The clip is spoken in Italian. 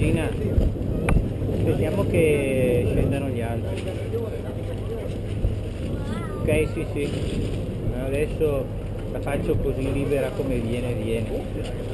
Dai Luigina, vediamo che scendano gli altri. Ok, sì, sì. Adesso la faccio così libera come viene, viene. Che?